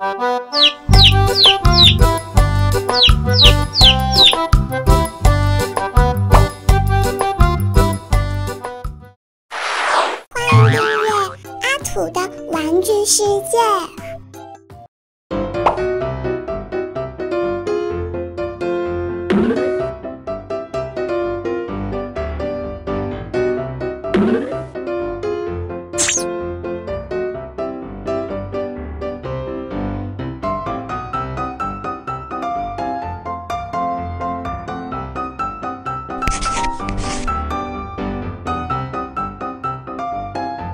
欢迎订阅阿土的玩具世界。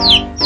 you